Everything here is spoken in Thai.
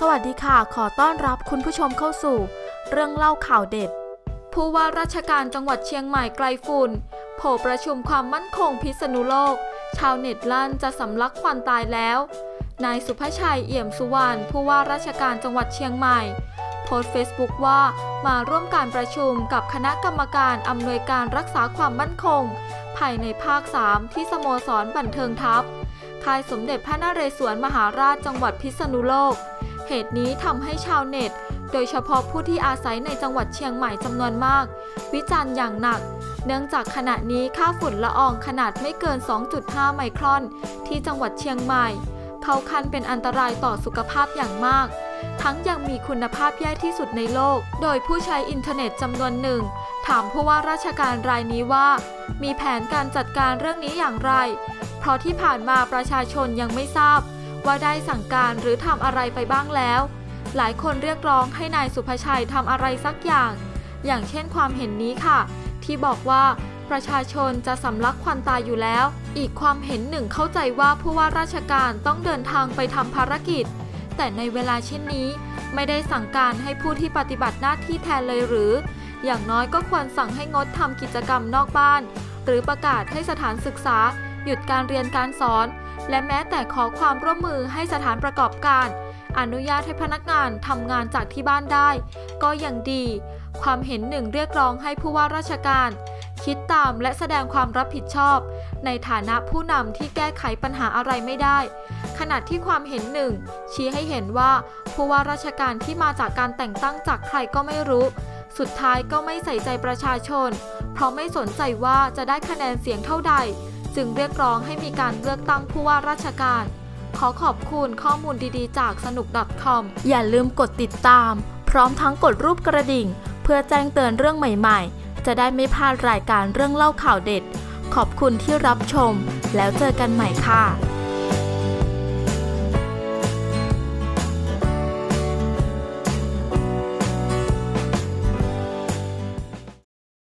สวัสดีค่ะ ขอต้อนรับคุณผู้ชมเข้าสู่ เรื่องเล่าข่าวเด็ด ผู้ว่าราชการจังหวัดเชียงใหม่ไกลฝุ่นโผล่ประชุมความมั่นคงพิษณุโลก ชาวเน็ตลั่นจะสำลักควันตายแล้ว นายสุภชัยเอี่ยมสุวรรณผู้ว่าราชการจังหวัดเชียงใหม่ โพสต์เฟซบุ๊กว่ามาร่วมการประชุมกับคณะกรรมการอำนวยการรักษาความมั่นคง ภายในภาค 3 ที่สโมสรบันเทิงทัพค่ายสมเด็จพระนเรศวรมหาราชจังหวัดพิษณุโลก เหตุนี้ทำให้ชาวเน็ต โดยเฉพาะผู้ที่อาศัยในจังหวัดเชียงใหม่จำนวนมาก วิจารณ์อย่างหนัก เนื่องจากขณะนี้ค่าฝุ่นละอองขนาดไม่เกิน 2.5 ไมครอน ที่จังหวัดเชียงใหม่ เข้าคันเป็นอันตรายต่อสุขภาพอย่างมากทั้งยังมีคุณภาพแย่ที่สุดในโลก โดยผู้ใช้อินเทอร์เน็ตจำนวนหนึ่ง ถามผู้ว่าราชการรายนี้ว่า มีแผนการจัดการเรื่องนี้อย่างไร เพราะที่ผ่านมาประชาชนยังไม่ทราบ ว่าได้สั่งการหรือทำอะไรไปบ้างแล้ว หลายคนเรียกร้องให้นายสุภชัยทำอะไรสักอย่าง อย่างเช่นความเห็นนี้ค่ะ ที่บอกว่าประชาชนจะสำลักควันตายอยู่แล้ว อีกความเห็นหนึ่งเข้าใจว่าผู้ว่าราชการต้องเดินทางไปทำภารกิจ แต่ในเวลาเช่นนี้ ไม่ได้สั่งการให้ผู้ที่ปฏิบัติหน้าที่แทนเลยหรือ อย่างน้อยก็ควรสั่งให้งดทำกิจกรรมนอกบ้าน หรือประกาศให้สถานศึกษา หยุดการเรียนการสอน และแม้แต่ขอความร่วมมือให้สถานประกอบการ อนุญาตให้พนักงานทำงานจากที่บ้านได้ ก็ยังดี ความเห็นหนึ่งเรียกร้องให้ผู้ว่าราชการ คิดตามและแสดงความรับผิดชอบ ในฐานะผู้นำที่แก้ไขปัญหาอะไรไม่ได้ ขณะที่ความเห็นหนึ่งชี้ให้เห็นว่าผู้ว่าราชการที่มาจากการแต่งตั้งจากใครก็ไม่รู้สุดท้ายก็ไม่ใส่ใจประชาชน เพราะไม่สนใจว่าจะได้คะแนนเสียงเท่าใด จึงเรียกร้องให้มีการเลือกตั้งผู้ว่าราชการ ขอขอบคุณข้อมูลดีๆ จากสนุก .com อย่าลืมกดติดตาม พร้อมทั้งกดรูปกระดิ่ง เพื่อแจ้งเตือนเรื่องใหม่ๆ จะได้ไม่พลาดรายการเรื่องเล่าข่าวเด็ด ขอบคุณที่รับชม แล้วเจอกันใหม่ค่ะ